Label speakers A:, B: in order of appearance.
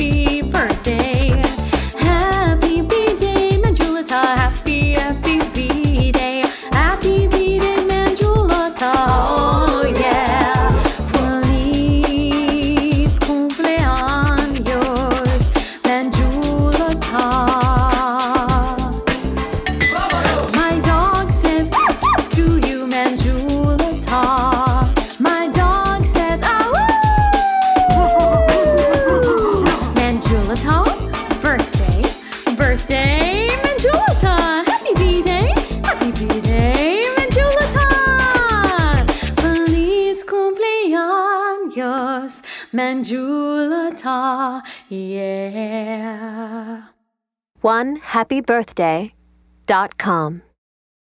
A: happy. Menjulaton. Birthday, birthday, Menjulaton. Happy B-Day, happy B-Day, Menjulaton. Feliz cumpleaños, Manjulata, yeah.
B: One happy birthday dot com.